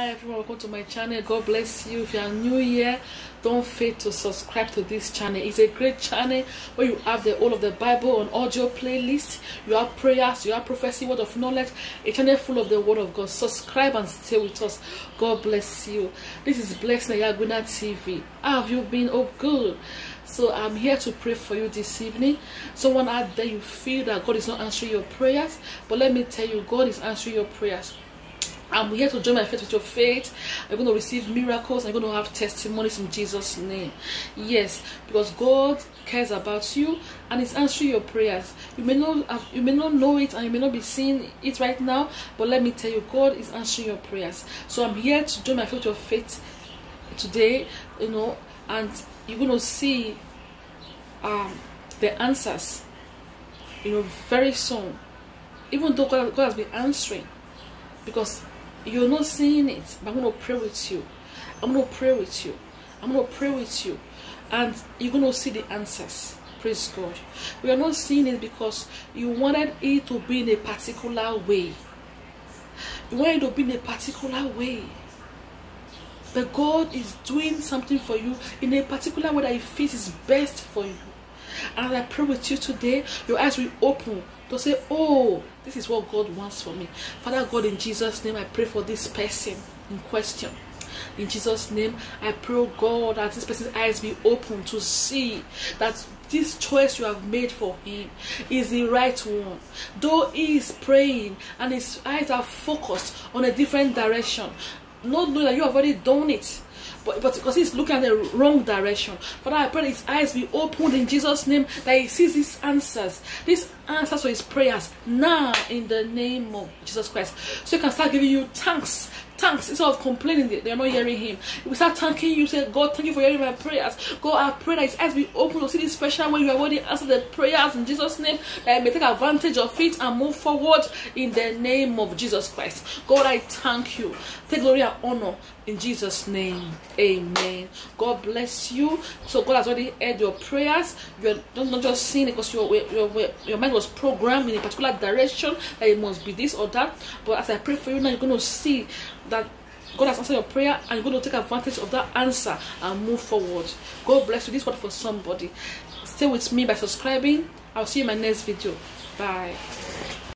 Hi everyone, welcome to my channel. God bless you. If you are new here, don't fail to subscribe to this channel. It's a great channel where you have the all of the Bible on audio playlist. You have prayers, you have prophecy, word of knowledge. A channel full of the word of God. Subscribe and stay with us. God bless you. This is Blessing Ehiagwina TV. How have you been? Oh, good. So I'm here to pray for you this evening. Someone out there, you feel that God is not answering your prayers, but let me tell you, God is answering your prayers. I'm here to join my faith with your faith. I'm going to receive miracles. I'm going to have testimonies in Jesus' name. Yes, because God cares about you and is answering your prayers. You may not have, you may not know it and you may not be seeing it right now, but let me tell you, God is answering your prayers. So I'm here to join my faith with your faith today, you know, and you're going to see um, the answers, you know, very soon. Even though God, God has been answering, because you're not seeing it, but I'm going to pray with you. I'm going to pray with you. I'm going to pray with you. And you're going to see the answers. Praise God. We are not seeing it because you wanted it to be in a particular way. You wanted it to be in a particular way. But God is doing something for you in a particular way that He feels is best for you. And I pray with you today, your eyes will open to say, Oh, this is what God wants for me. Father God, in Jesus' name, I pray for this person in question. In Jesus' name, I pray, oh God, that this person's eyes be open to see that this choice you have made for him is the right one. Though he is praying and his eyes are focused on a different direction, not knowing that you have already done it but, because he's looking at the wrong direction. Father, I pray his eyes be opened in Jesus' name that he sees these answers, these answers to his prayers now in the name of Jesus Christ. So he can start giving you thanks thanks instead of complaining they're not hearing him. We start thanking you, say, God, thank you for hearing my prayers. God, I pray that eyes be open to see this special way you have already answered the prayers in Jesus' name, that I may take advantage of it and move forward in the name of Jesus Christ. God, I thank you. Take glory and honor in Jesus' name. Amen. God bless you. So God has already heard your prayers. You're not just seeing it because your, your, your mind was programmed in a particular direction that it must be this or that. But as I pray for you now, you're going to see that God has answered your prayer and you're going to take advantage of that answer and move forward. God bless you. This word for somebody. Stay with me by subscribing. I'll see you in my next video. Bye.